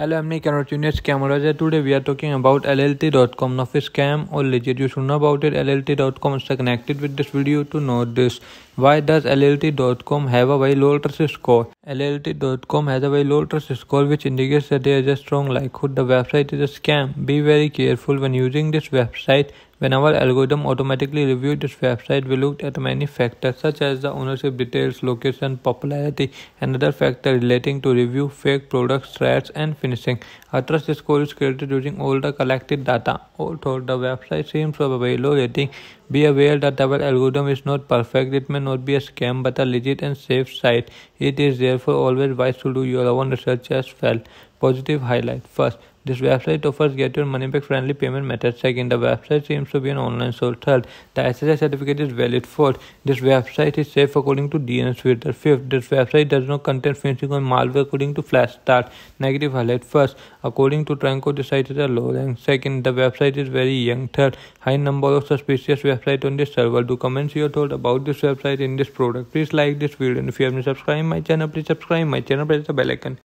Hello, I'm Nick and Camera. Today we are talking about Allelety.com. Now, if scam or legit, you should know about it. Allelety.com is connected with this video to know this. Why does Allelety.com have a very low trust score? Allelety.com has a very low trust score, which indicates that there is a strong likelihood the website is a scam. Be very careful when using this website when our algorithm automatically reviewed this website, we looked at many factors such as the ownership details, location, popularity, and other factors relating to review, fake products, threats, and phishing. A trust score is created using all the collected data. Although the website seems to have a low rating, be aware that our algorithm is not perfect. It may not be a scam but a legit and safe site. It is therefore always wise to do your own research as well. Positive highlight. First, this website offers get your money back friendly payment methods. Second, the website seems to be an online source. Third, the SSL certificate is valid. Fourth, this website is safe according to DNSFilter. Fifth, this website does not contain phishing or malware according to Flashstart. Negative highlight. First, according to Tranco, the site is a low rank. Second, the website is very young. Third, high number of suspicious websites on this server. Do comment your thought about this website in this product. Please like this video and if you haven't subscribed my channel, please subscribe my channel. Press the bell icon.